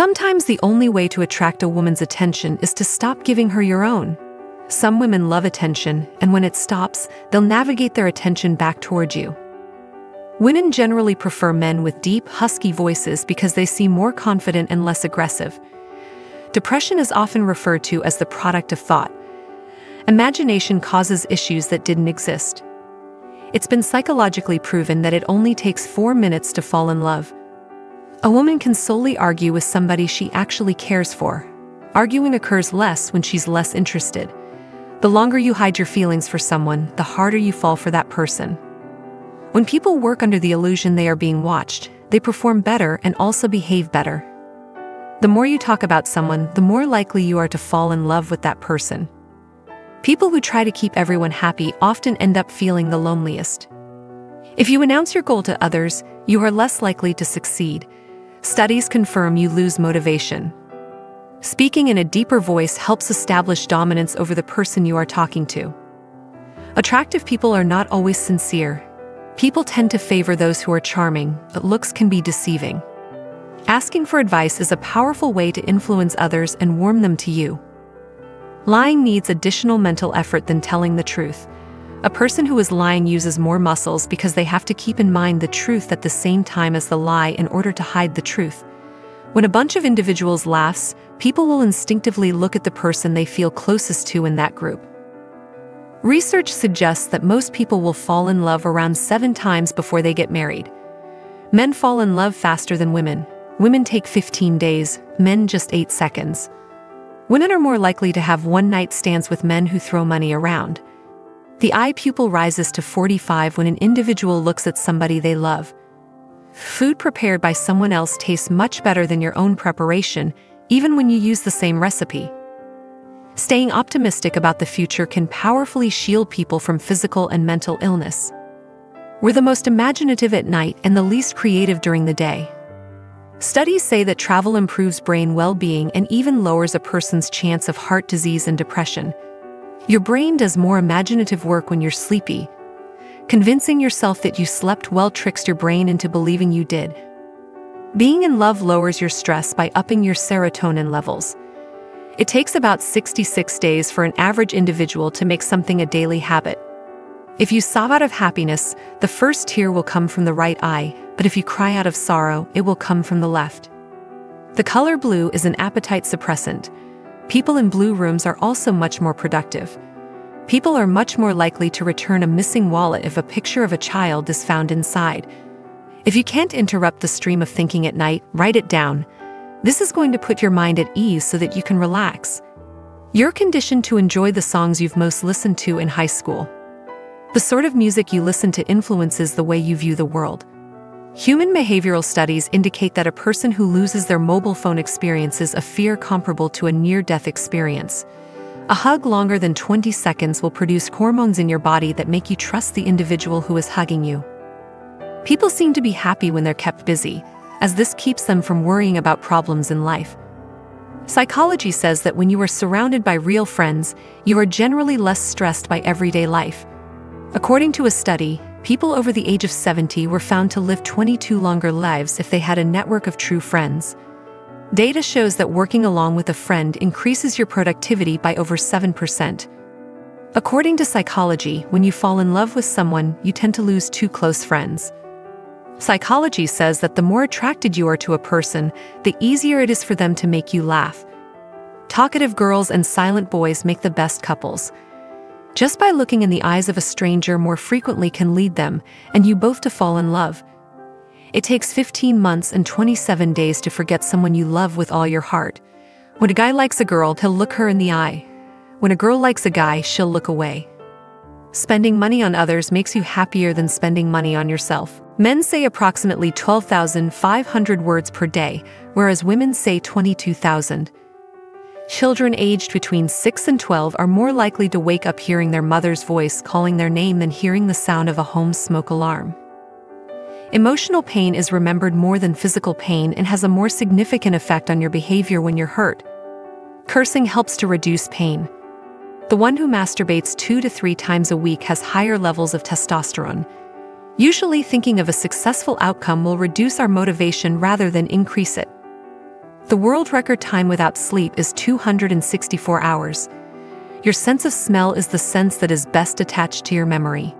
Sometimes the only way to attract a woman's attention is to stop giving her your own. Some women love attention, and when it stops, they'll navigate their attention back toward you. Women generally prefer men with deep, husky voices because they seem more confident and less aggressive. Depression is often referred to as the product of thought. Imagination causes issues that didn't exist. It's been psychologically proven that it only takes four minutes to fall in love. A woman can solely argue with somebody she actually cares for. Arguing occurs less when she's less interested. The longer you hide your feelings for someone, the harder you fall for that person. When people work under the illusion they are being watched, they perform better and also behave better. The more you talk about someone, the more likely you are to fall in love with that person. People who try to keep everyone happy often end up feeling the loneliest. If you announce your goal to others, you are less likely to succeed. Studies confirm you lose motivation. Speaking in a deeper voice helps establish dominance over the person you are talking to. Attractive people are not always sincere. People tend to favor those who are charming, but looks can be deceiving. Asking for advice is a powerful way to influence others and warm them to you. Lying needs additional mental effort than telling the truth. A person who is lying uses more muscles because they have to keep in mind the truth at the same time as the lie in order to hide the truth. When a bunch of individuals laughs, people will instinctively look at the person they feel closest to in that group. Research suggests that most people will fall in love around seven times before they get married. Men fall in love faster than women. Women take 15 days, men just 8 seconds. Women are more likely to have one night stands with men who throw money around. The eye pupil rises to 45 when an individual looks at somebody they love. Food prepared by someone else tastes much better than your own preparation, even when you use the same recipe. Staying optimistic about the future can powerfully shield people from physical and mental illness. We're the most imaginative at night and the least creative during the day. Studies say that travel improves brain well being and even lowers a person's chance of heart disease and depression. Your brain does more imaginative work when you're sleepy, Convincing yourself that you slept well tricks your brain into believing you did. Being in love lowers your stress by upping your serotonin levels. It takes about 66 days for an average individual to make something a daily habit. If you sob out of happiness, the first tear will come from the right eye, but if you cry out of sorrow, it will come from the left. The color blue is an appetite suppressant. People in blue rooms are also much more productive. People are much more likely to return a missing wallet if a picture of a child is found inside. If you can't interrupt the stream of thinking at night, write it down. This is going to put your mind at ease so that you can relax. You're conditioned to enjoy the songs you've most listened to in high school. The sort of music you listen to influences the way you view the world. Human behavioral studies indicate that a person who loses their mobile phone experiences a fear comparable to a near death experience. A hug longer than 20 seconds will produce hormones in your body that make you trust the individual who is hugging you. People seem to be happy when they're kept busy, as this keeps them from worrying about problems in life. Psychology says that when you are surrounded by real friends, you are generally less stressed by everyday life. According to a study, people over the age of 70 were found to live 22 longer lives if they had a network of true friends. Data shows that working along with a friend increases your productivity by over 7%. According to psychology, when you fall in love with someone, you tend to lose two close friends. Psychology says that the more attracted you are to a person, the easier it is for them to make you laugh. Talkative girls and silent boys make the best couples. Just by looking in the eyes of a stranger more frequently can lead them, and you both to fall in love. It takes 15 months and 27 days to forget someone you love with all your heart. When a guy likes a girl, he'll look her in the eye. When a girl likes a guy, she'll look away. Spending money on others makes you happier than spending money on yourself. Men say approximately 12,500 words per day, whereas women say 22,000. Children aged between 6 and 12 are more likely to wake up hearing their mother's voice calling their name than hearing the sound of a home smoke alarm. Emotional pain is remembered more than physical pain and has a more significant effect on your behavior when you're hurt. Cursing helps to reduce pain. The one who masturbates two to three times a week has higher levels of testosterone. Usually, thinking of a successful outcome will reduce our motivation rather than increase it. The world record time without sleep is 264 hours. Your sense of smell is the sense that is best attached to your memory.